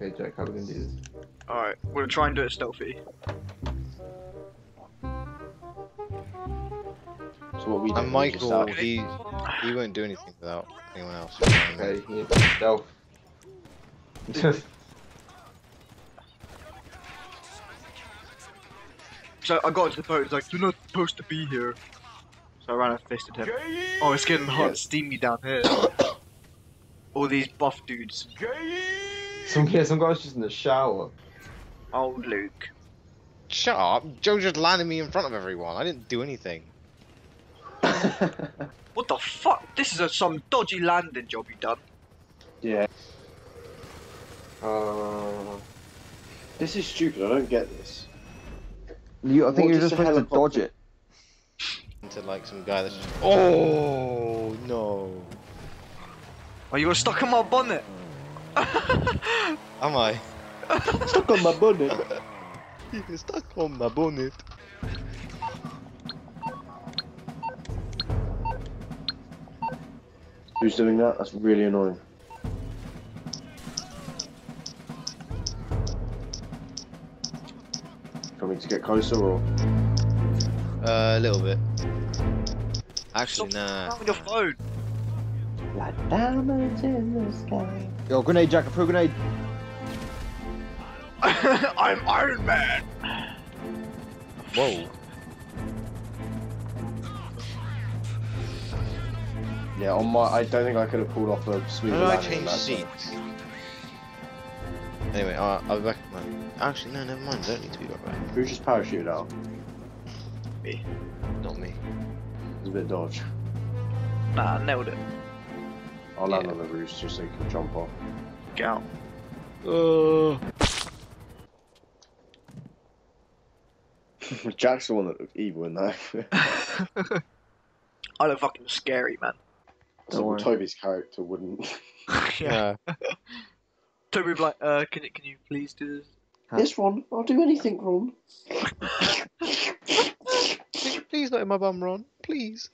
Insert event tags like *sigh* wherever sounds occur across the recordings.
Okay, Jack, how are we gonna do this? Alright, we're gonna try and do it stealthy. So what we do? And Michael, just, he he won't do anything without anyone else. Okay, you need to stealth. *laughs* So I got into the boat, He's like, you're not supposed to be here. So I ran and fisted him. Oh, it's getting hot and steamy down here. *coughs* All these buff dudes. Some yeah, some guy's just in the shower. Old Luke. Shut up! Joe just landed me in front of everyone. I didn't do anything. *laughs* What the fuck? This is a, some dodgy landing job you done. yeah. Uh, This is stupid. I don't get this. you, I think What you're just the supposed to dodge it. Into like some guy that's just. Oh no! Oh, you got stuck in my bonnet. *laughs* Am I? Stuck on my bonnet. You're stuck on my bonnet. Who's doing that? That's really annoying. Coming to get closer or? Uh, a little bit. Actually, nah. Stop your phone. Like diamonds in the sky. Yo, grenade, Jack, I threw grenade. *laughs* I'm Iron Man. Whoa. Yeah, on my. I don't think I could have pulled off a smooth How did I change that. seats? Anyway, uh, I'll be back. Man. Actually, no, never mind. Don't need to be right back. Who just parachuted out? Me. Not me. It was a bit dodge. Nah, I nailed it. I'll land Yeah. on the roost just so you can jump off. Get out. Uh. *laughs* Jack's the one that looked evil in that. *laughs* I look fucking scary, man. Don't. Toby's character wouldn't. *laughs* yeah. Yeah. Toby would be like, uh, can you, can you please do this? Yes, Ron. I'll do anything, Ron. Please not in my bum, Ron. Please.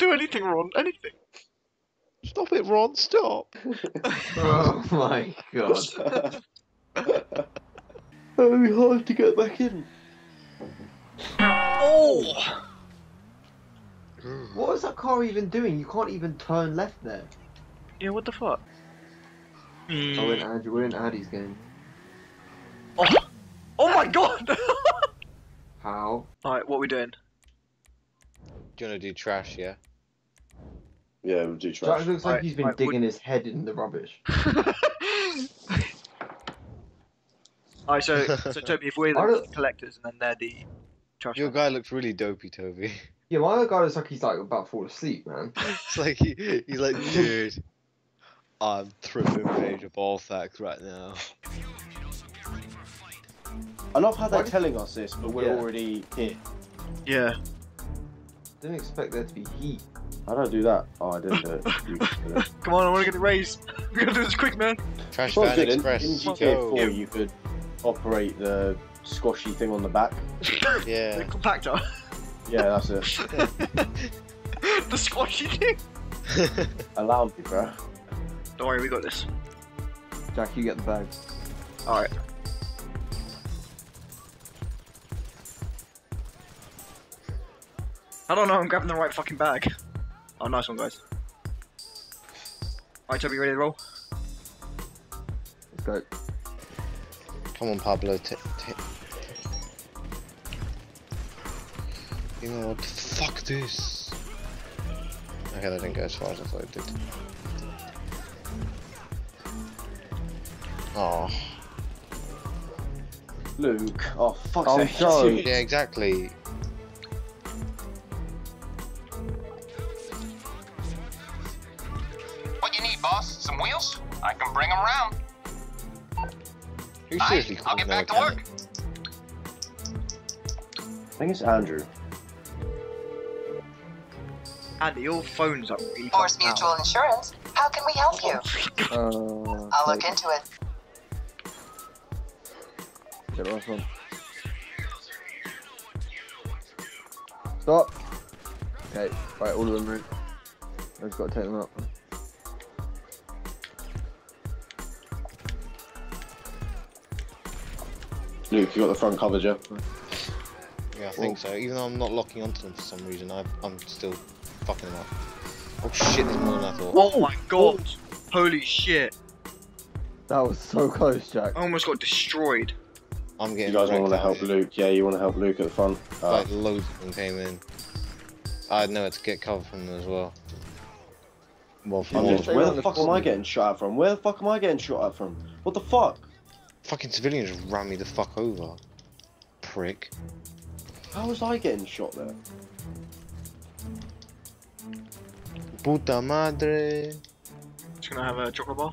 I'll do anything, Ron. Anything. Stop it, Ron. Stop. *laughs* Oh my god. It'll be hard to get back in. Oh! What is that car even doing? You can't even turn left there. Yeah, what the fuck? Oh, we're in, hmm. Andrew, we're in Andy's game. Oh, oh my god! *laughs* How? Alright, what are we doing? Do you want to do trash? Yeah. Yeah, we'll do Jack trash. looks like Right, he's been right, digging his head in the rubbish. *laughs* Alright, so, so Toby, if we're *laughs* the don't- collectors and then they're the trash Your guy looks really dopey, Toby. Yeah, my other guy looks like he's like about to fall asleep, man. *laughs* it's like he, he's like, dude, I'm tripping major ball facts right now. I love how they're Why- telling us this, but we're Yeah. already here. Yeah. Didn't expect there to be heat. I don't do that. Oh, I didn't do it. You did it. *laughs* Come on, I wanna get the raise. We gotta do this quick, man. Trash Well, Van good, in, Express. in GTA go. 4, you could operate the squashy thing on the back. *laughs* Yeah. The compactor. Yeah, that's it. *laughs* the squashy thing. Allow me, bro. Don't worry, we got this. Jack, you get the bag. Alright. I don't know, I'm grabbing the right fucking bag. Oh, nice one, guys. Alright, Toby, you ready to roll? Let's go. Come on, Pablo. T- t- you know what? Fuck this. Okay, that didn't go as far as I thought it did. Oh, Luke. Oh, fuck's Oh, sake. Joe. *laughs* yeah, exactly. Some wheels? I can bring them around. You Aye, seriously I'll called get no back to work. I think it's Andrew. Andy, your phone's up really Mors fucking Mutual loud. Insurance. How can we help you? Uh, I'll look into it. Get the last one. Stop. Okay, right, all of them route. I've just got to take them up. Luke, you got the front covered, yeah? Yeah, I think so. Even though I'm not locking onto them for some reason, I, I'm still fucking them up. Oh shit, there's more than I thought. Oh my god! Holy shit! That was so close, Jack. I almost got destroyed. I'm getting. You guys want to help here. Luke? Yeah, you want to help Luke at the front? Uh, Like loads of them came in. I had nowhere to get cover from them as well. Well, I'm just, where the the fuck am I getting shot at from? Where the fuck am I getting shot at from? What the fuck? Fucking civilians ran me the fuck over. Prick. How was I getting shot there? Puta madre. Just gonna have a chocolate bar.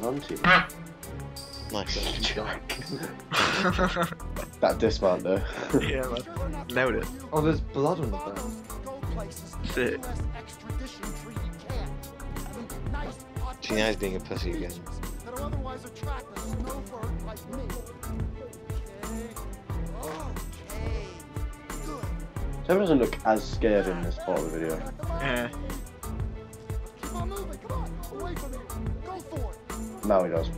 Well done, team. Nice. *laughs* That dismount though. yeah, man. Nailed it. Oh, there's blood on the ground. Sick. She now is being a pussy again. Trevor doesn't look as scared in this part of the video. Yeah. Now he does.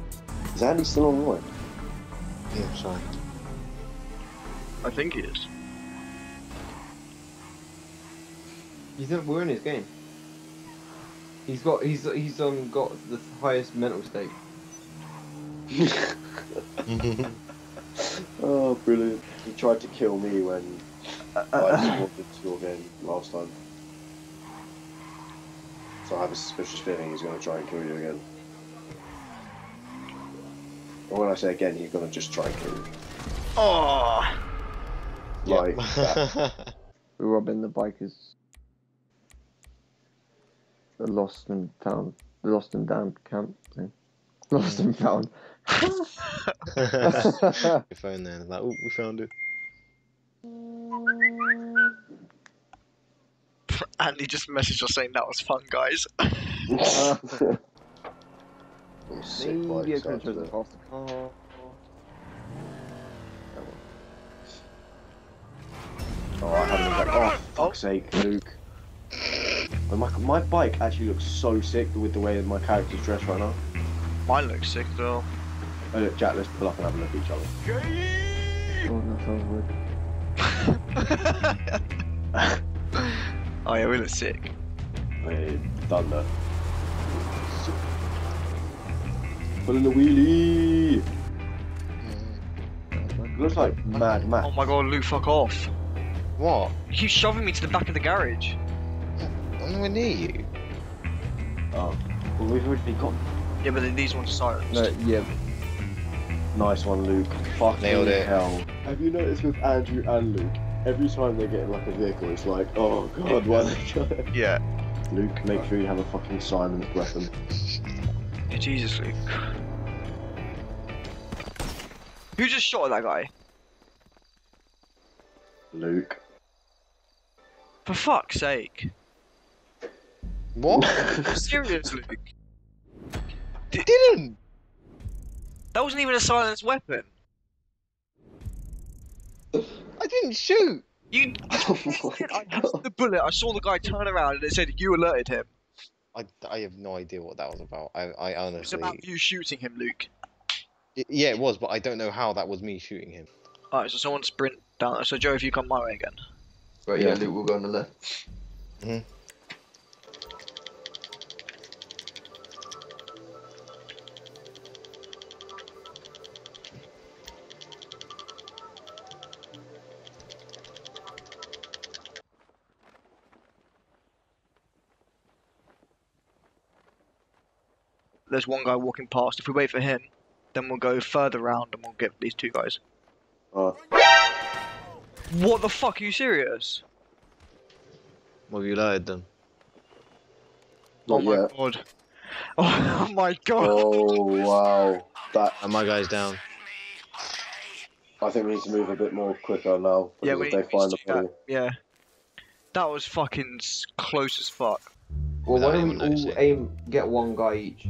Is Andy still online? Yeah, I'm sorry. I think he is. He's in, we're in his game. He's got he's he's um got the highest mental state. *laughs* Oh, brilliant. He tried to kill me when I *laughs* wanted to go again last time. So I have a suspicious feeling he's going to try and kill you again. Or when I say again, he's going to just try and kill you. Oh. Like that. *laughs* We're robbing the bikers. The lost and found, the lost and damned camp thing. Lost and hmm. found. Your phone there, like, oh, we found it. Andy just messaged us saying that was fun, guys. *laughs* *laughs* I'm sick Maybe I this could have chosen accident. faster car. Oh, I haven't looked at- Oh, fuck's sake, Luke. My, my bike actually looks so sick with the way that my character's dressed right now. Mine looks sick though. Oh, look, Jack, let's pull up and have a look at each other. Oh, that sounds weird. oh yeah, we look sick. *laughs* Hey, thunder. Pulling the wheelie! Mm. looks like mm. Mad Max. Oh my god, Luke, fuck off. What? You keep shoving me to the back of the garage. I'm nowhere near you. Oh. Well, we've already got. Yeah, but then these ones are silenced. No, yeah. Nice one, Luke. Fucking Nailed it. hell. Have you noticed with Andrew and Luke, every time they get in like a vehicle, it's like, oh god, why they *laughs* got it? Yeah. Luke, make sure you have a fucking silent weapon. Yeah. Jesus, Luke. Who just shot at that guy? Luke. For fuck's sake. What? *laughs* *laughs* Serious, Luke. Didn't! That wasn't even a silenced weapon. I didn't shoot! You. *laughs* Oh I had the bullet. I saw the guy turn around and it said you alerted him. I, I have no idea what that was about. I, I It's honestly. about you shooting him, Luke. Y- Yeah, it was, but I don't know how that was me shooting him. Alright, so someone sprint down. So Joe, if you come my way again. Right, yeah, Yeah. Luke, we'll go on the left. Hmm? There's one guy walking past. If we wait for him, then we'll go further round and we'll get these two guys. Uh, What the fuck? Are you serious? Well, you lied then? Oh not my yet. god. *laughs* Oh my god. Oh wow. That And my guy's down. I think we need to move a bit more quicker now. yeah, we they need find to the body. that. Yeah. That was fucking close as fuck. Well, why don't we all aim, get one guy each?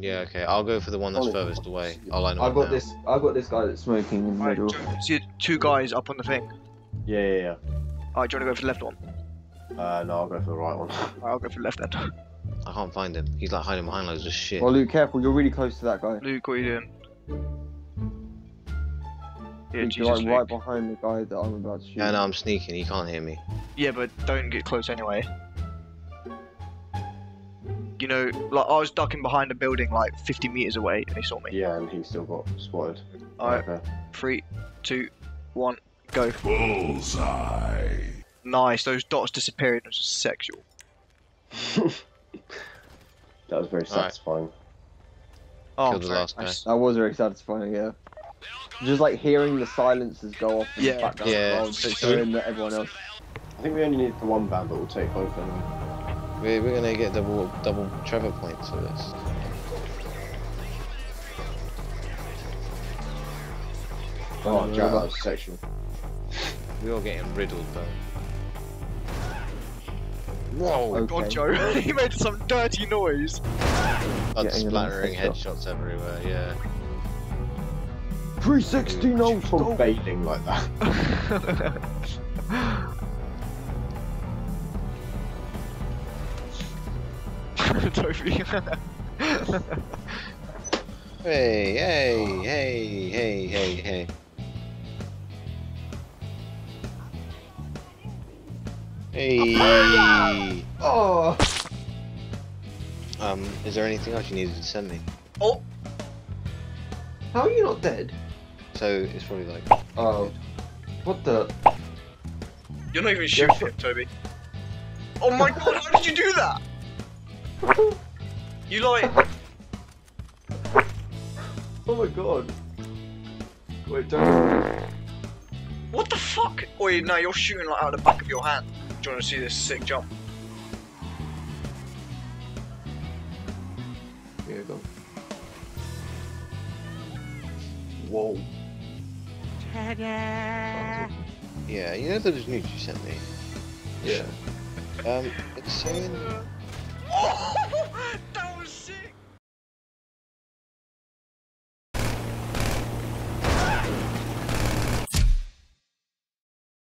Yeah, okay. I'll go for the one that's Oh, furthest away. I'll line I've got now. this. I've got this guy that's smoking in the Alright, middle. Joe, see two guys up on the thing. Yeah, yeah, Alright, do you want to go for the left one? Uh, no, I'll go for the right one. *laughs* Alright, I'll go for the left then. I can't find him. He's like hiding behind loads of shit. Well, Luke, careful. You're really close to that guy. Luke, what are you doing? Yeah, Luke, Jesus, you're like Luke. right behind the guy that I'm about to shoot. Yeah, no, I'm sneaking. He can't hear me. Yeah, but don't get close anyway. You know, like I was ducking behind a building like 50 meters away, and he saw me. yeah, and he still got spotted. Alright, Okay. three, two, one, go. Bullseye. Nice. Those dots disappeared. It was just sexual. *laughs* That was very Alright. satisfying. Oh, Killed the last guy. nice. That was very satisfying, yeah. Just like hearing the silences go off in Yeah. the background Yeah. while showing that everyone else. I think we only need the one van, but we'll take both of them. We're, we're gonna get double double Trevor points for this. Oh, yeah, Jack, that but- was sexual. We're all getting riddled though. Whoa! Okay. God, Joe, *laughs* he made some dirty noise. Blood Getting splattering headshot. headshots everywhere. Yeah. 360 no From stop. bailing like that. *laughs* *laughs* Toby. Hey, hey, hey, hey, hey, hey. Hey. Oh. Um, is there anything else you needed to send me? Oh. How are you not dead? So it's probably like. Oh. What the? You're not even shooting him, Toby. Oh my *laughs* god, how did you do that? You like. Oh my god. Wait, don't. What the fuck? Wait, no, you're shooting like out of the back of your hand. Do you want to see this sick jump? Here you go. Whoa. Yeah, you know those nudes you sent me. Yeah. Um, it's saying. Oh!